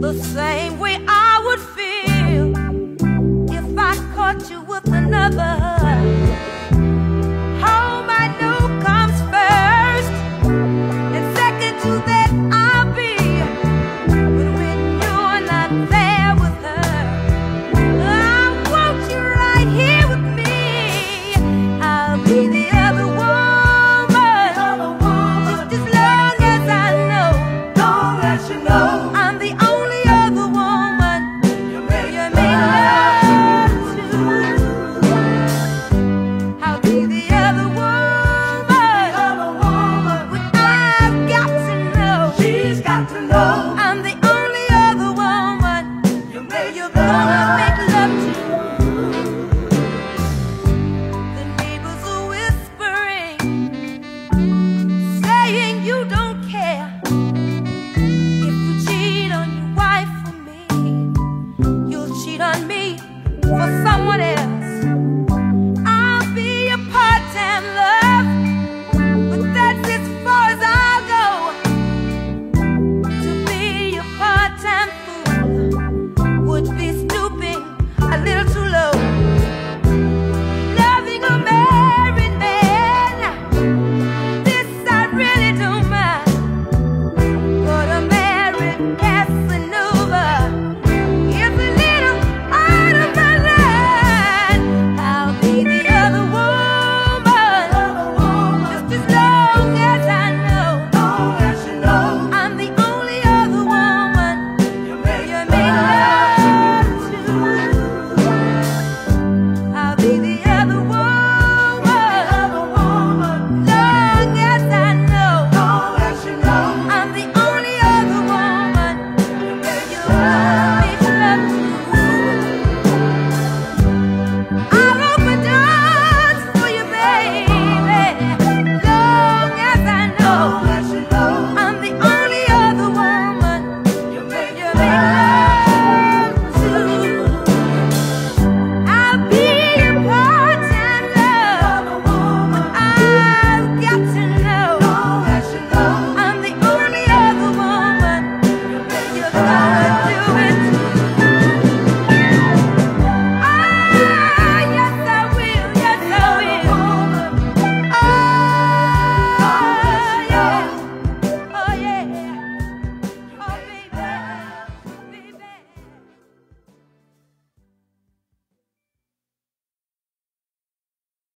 The same way I would feel if I caught you with another. Home I know comes first, and second to that I'll be. But when you're not there with her, I want you right here with me. I'll be the other woman, just as long as I know. You know for someone else.